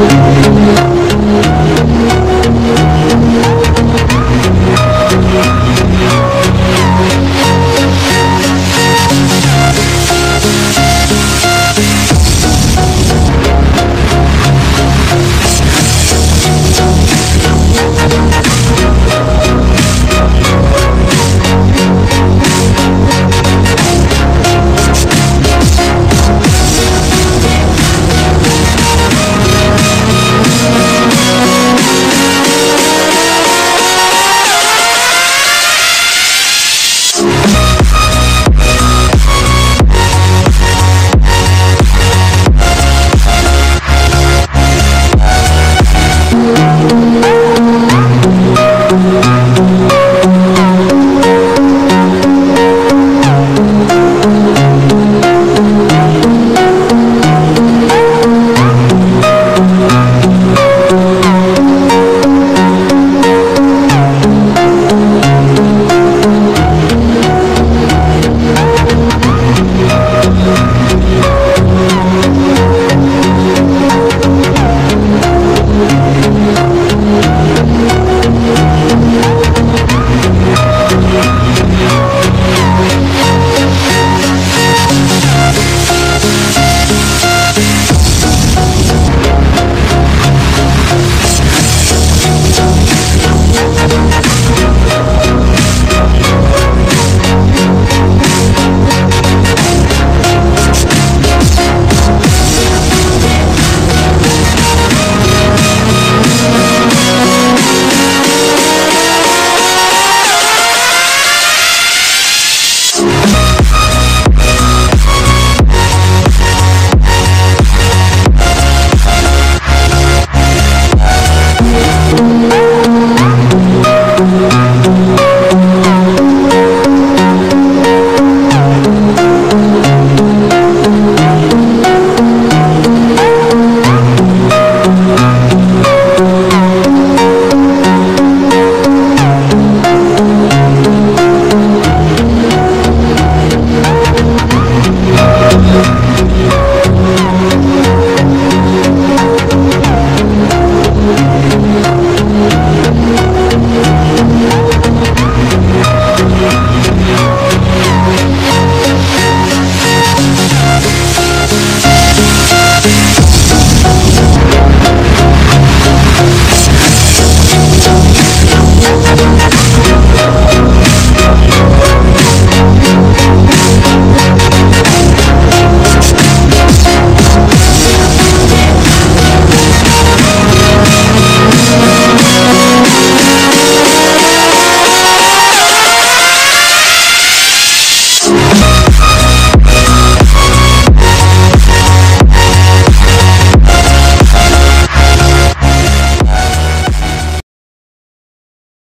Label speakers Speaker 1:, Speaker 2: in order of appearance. Speaker 1: ¡Gracias!